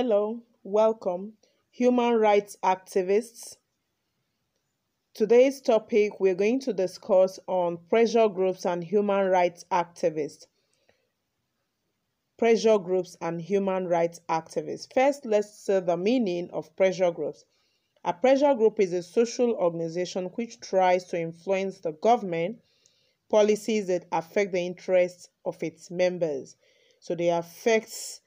Hello, welcome, human rights activists. Today's topic we're going to discuss on pressure groups and human rights activists. Pressure groups and human rights activists. First, let's say the meaning of pressure groups. A pressure group is a social organization which tries to influence the government policies that affect the interests of its members. So they affect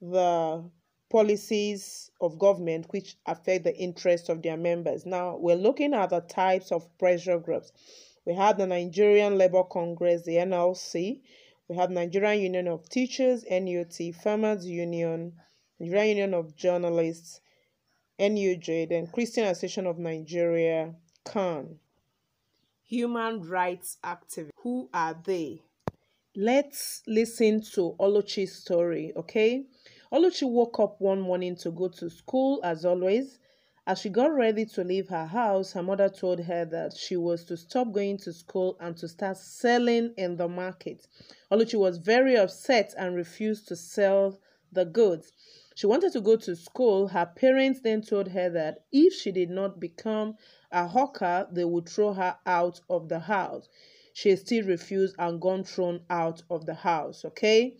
the policies of government which affect the interests of their members. Now, we're looking at the types of pressure groups. We have the Nigerian Labour Congress, the NLC. We have Nigerian Union of Teachers, NUT, Farmers Union, Nigerian Union of Journalists, NUJ, then Christian Association of Nigeria, CAN. Human rights activists. Who are they? Let's listen to Oluchi's story, okay? Oluchi woke up one morning to go to school as always. As she got ready to leave her house, her mother told her that she was to stop going to school and to start selling in the market. Oluchi was very upset and refused to sell the goods. She wanted to go to school. Her parents then told her that if she did not become a hawker, they would throw her out of the house. She still refused and gone thrown out of the house, okay?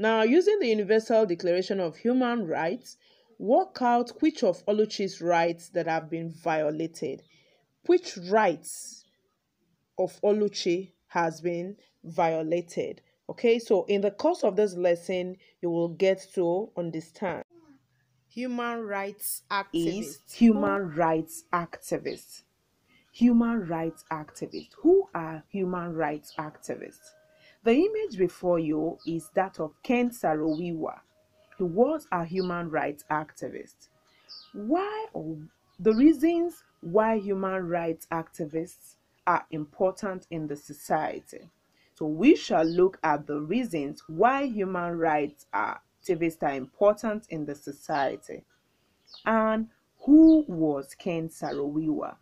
Now, using the Universal Declaration of Human Rights, work out which of Oluchi's rights that have been violated. Which rights of Oluchi has been violated? Okay, so in the course of this lesson, you will get to understand. Human rights activists. Is human rights activists. Human rights activists. Who are human rights activists? The image before you is that of Ken Saro-Wiwa. He was a human rights activist. Why the reasons why human rights activists are important in the society. So we shall look at the reasons why human rights activists are important in the society. And who was Ken Saro-Wiwa?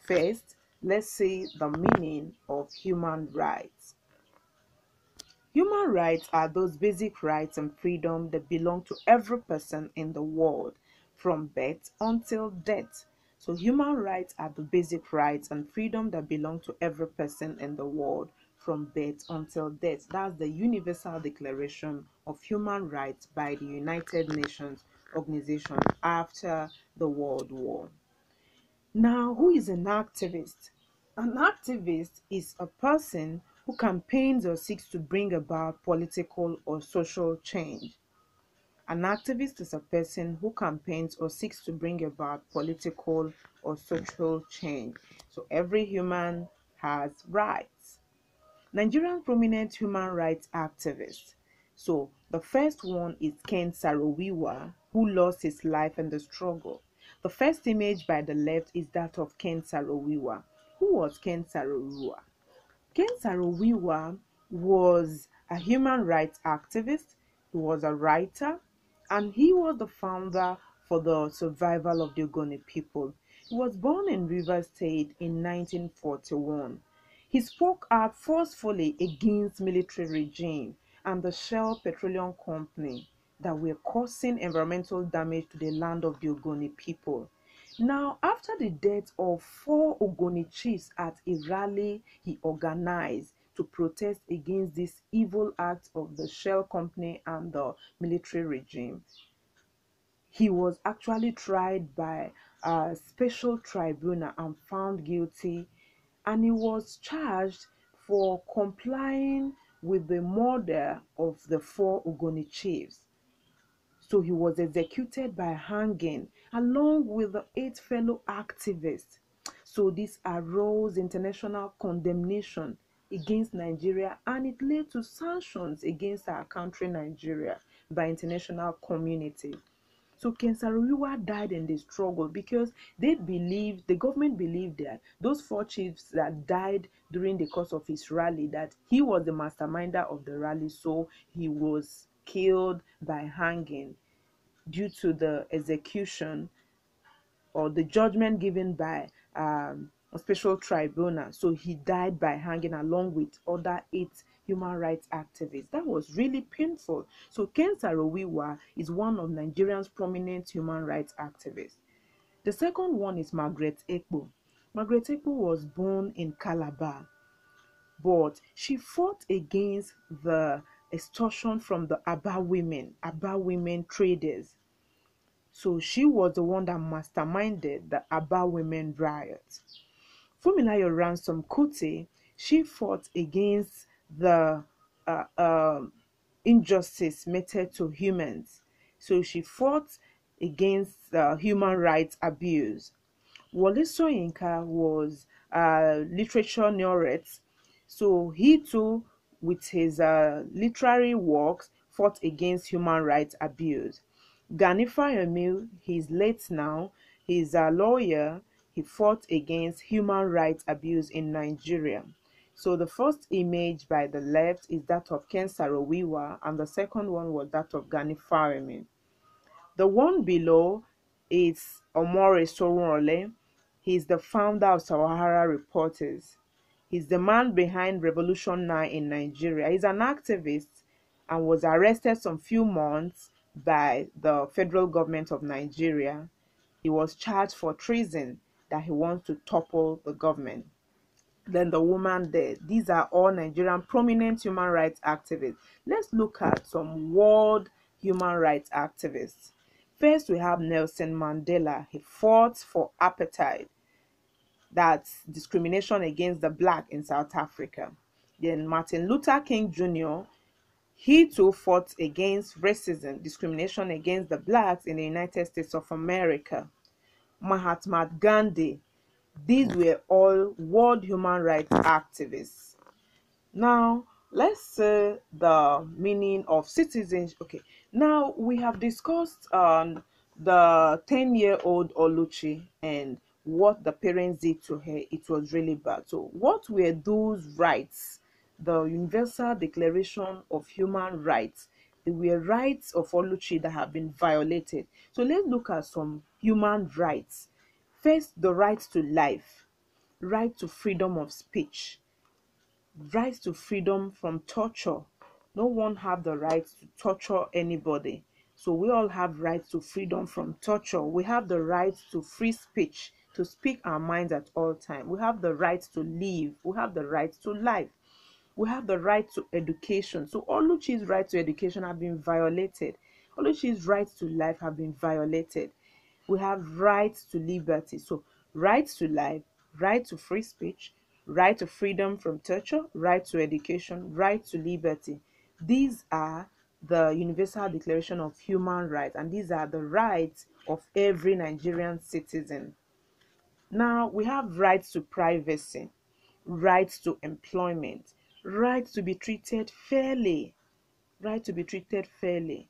First, let's see the meaning of human rights. Human rights are those basic rights and freedom that belong to every person in the world from birth until death. So human rights are the basic rights and freedom that belong to every person in the world from birth until death. That's the Universal Declaration of Human Rights by the United Nations Organization after the World War. Now, who is an activist? An activist is a person who campaigns or seeks to bring about political or social change. An activist is a person who campaigns or seeks to bring about political or social change. So every human has rights. Nigerian prominent human rights activists. So the first one is Ken Saro-Wiwa, who lost his life in the struggle. The first image by the left is that of Ken Saro-Wiwa. Who was Ken Saro-Wiwa? Ken Saro-Wiwa was a human rights activist, he was a writer, and he was the founder for the survival of the Ogoni people. He was born in Rivers State in 1941. He spoke out forcefully against military regime and the Shell Petroleum Company that were causing environmental damage to the land of the Ogoni people. Now, after the death of four Ogoni chiefs at a rally he organized to protest against this evil act of the Shell Company and the military regime, he was actually tried by a special tribunal and found guilty, and he was charged for complying with the murder of the four Ogoni chiefs. So he was executed by hanging along with the eight fellow activists. So this arose international condemnation against Nigeria and it led to sanctions against our country Nigeria by international community. So Ken died in the struggle because they believed, the government believed that those four chiefs that died during the course of his rally, that he was the masterminder of the rally, so he was killed by hanging due to the execution or the judgment given by um, special tribunal. So he died by hanging along with other eight human rights activists. That was really painful. So Ken Saro-Wiwa is one of Nigeria's prominent human rights activists. The second one is Margaret Ekpo. Margaret Ekpo was born in Calabar, but she fought against the extortion from the Aba women, Aba women traders. So she was the one that masterminded the Aba women riot. Funmilayo Ransome Kuti, she fought against the uh, uh, injustice meted to humans. So she fought against uh, human rights abuse. Wole Soyinka was a literature laureate, so he too, with his uh, literary works, fought against human rights abuse. Gani Fawehinmi, he's late now, he's a lawyer, he fought against human rights abuse in Nigeria. So the first image by the left is that of Ken Saro-Wiwa and the second one was that of Gani Fawehinmi. The one below is Omoyele Sowore. He is the founder of Sahara Reporters. He's the man behind Revolution 9 in Nigeria. He's an activist and was arrested some few months by the federal government of Nigeria. He was charged for treason that he wants to topple the government. Then the woman there. These are all Nigerian prominent human rights activists. Let's look at some world human rights activists. First, we have Nelson Mandela. He fought for apartheid, that's discrimination against the black in South Africa. Then Martin Luther King Jr. He too fought against racism, discrimination against the blacks in the United States of America. Mahatma Gandhi. These were all world human rights activists. Now, let's say the meaning of citizenship. Okay, now we have discussed um, the 10 year old Oluchi and what the parents did to her. It was really bad. So, what were those rights? The Universal Declaration of Human Rights. They were rights of Oluchi that have been violated. So, let's look at some human rights First, the right to life, right to freedom of speech, right to freedom from torture. No one have the right to torture anybody. So we all have rights to freedom from torture. We have the right to free speech, to speak our minds at all time. We have the right to live. We have the right to life. We have the right to education. So Oluchi's right to education have been violated. Oluchi's right to life have been violated we have rights to liberty. So, right to life, right to free speech, right to freedom from torture, right to education, right to liberty. These are the Universal Declaration of Human Rights, and these are the rights of every Nigerian citizen. Now, we have rights to privacy, rights to employment, right to be treated fairly, right to be treated fairly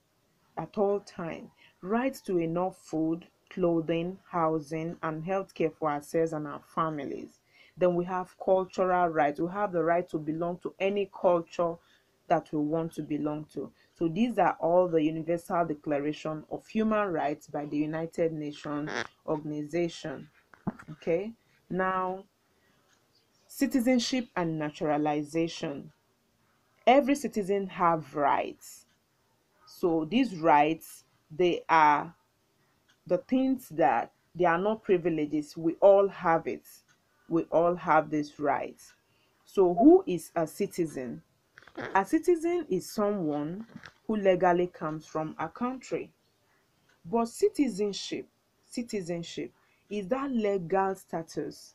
at all times, right to enough food, clothing, housing, and healthcare for ourselves and our families. Then we have cultural rights. We have the right to belong to any culture that we want to belong to. So these are all the Universal Declaration of Human Rights by the United Nations mm. Organization. Okay, now citizenship and naturalization. Every citizen have rights. So these rights they are the things that they are not privileges, we all have it. We all have this rights So, who is a citizen? A citizen is someone who legally comes from a country. But citizenship, citizenship is that legal status,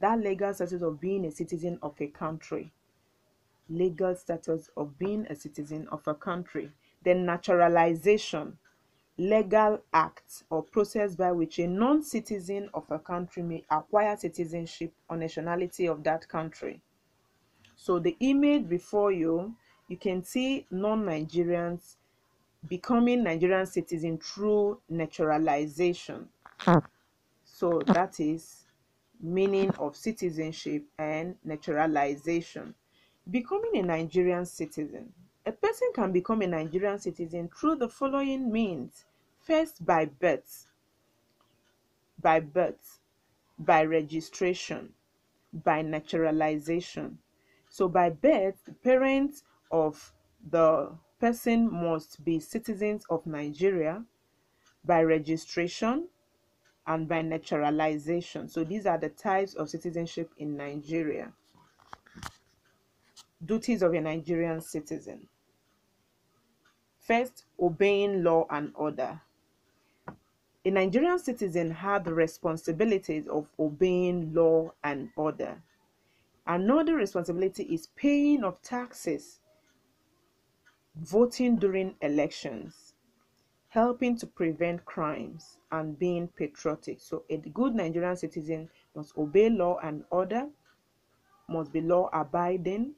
that legal status of being a citizen of a country. Legal status of being a citizen of a country. Then naturalization legal act or process by which a non-citizen of a country may acquire citizenship or nationality of that country. So the image before you, you can see non-Nigerians becoming Nigerian citizen through naturalization. Ah. So that is meaning of citizenship and naturalization. Becoming a Nigerian citizen a person can become a Nigerian citizen through the following means. First, by birth, by birth, by registration. by naturalization. So by birth, the parents of the person must be citizens of Nigeria by registration and by naturalization. So these are the types of citizenship in Nigeria. Duties of a Nigerian citizen. First, obeying law and order. A Nigerian citizen had the responsibilities of obeying law and order. Another responsibility is paying of taxes, voting during elections, helping to prevent crimes, and being patriotic. So, a good Nigerian citizen must obey law and order, must be law abiding,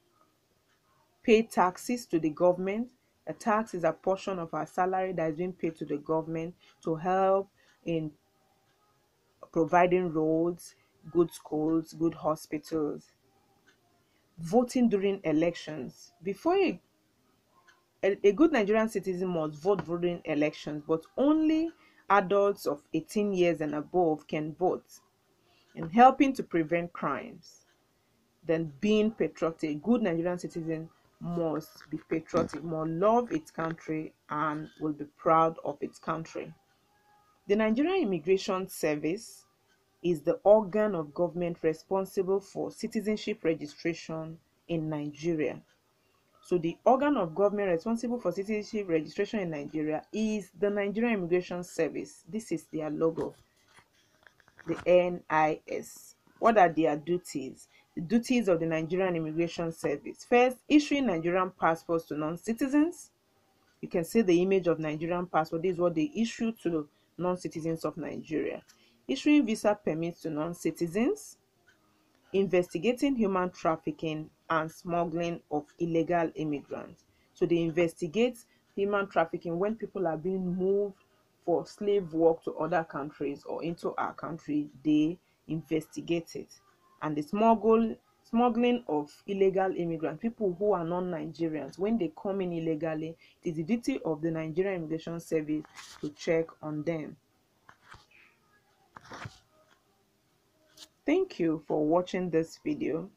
pay taxes to the government. A tax is a portion of our salary that is being paid to the government to help in providing roads, good schools, good hospitals, voting during elections. Before a, a, good Nigerian citizen must vote during elections, but only adults of 18 years and above can vote. And helping to prevent crimes, then being patriotic. A good Nigerian citizen must be patriotic, must love its country, and will be proud of its country. The Nigerian Immigration Service is the organ of government responsible for citizenship registration in Nigeria. So the organ of government responsible for citizenship registration in Nigeria is the Nigerian Immigration Service. This is their logo, the NIS. What are their duties? The duties of the Nigerian Immigration Service. First, issuing Nigerian passports to non-citizens. You can see the image of Nigerian passport. This is what they issue to non-citizens of Nigeria, issuing visa permits to non-citizens, investigating human trafficking and smuggling of illegal immigrants. So they investigate human trafficking when people are being moved for slave work to other countries or into our country, they investigate it. And the smuggle smuggling of illegal immigrants, people who are non-Nigerians, when they come in illegally, it is the duty of the Nigerian Immigration Service to check on them. Thank you for watching this video.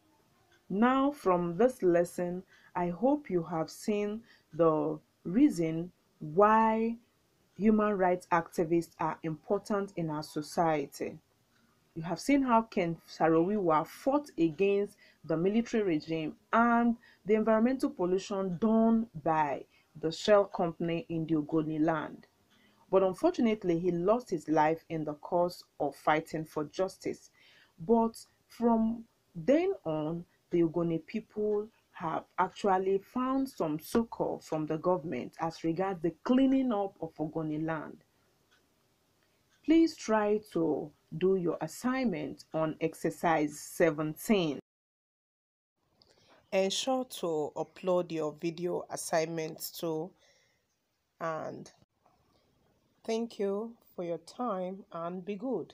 Now from this lesson, I hope you have seen the reason why human rights activists are important in our society. You have seen how Ken Saro-Wiwa fought against the military regime and the environmental pollution done by the Shell company in the Ogoni land. But unfortunately, he lost his life in the course of fighting for justice. But from then on, the Ogoni people have actually found some succor from the government as regards the cleaning up of Ogoni land. Please try to do your assignment on exercise 17. Ensure to upload your video assignments too and thank you for your time and be good.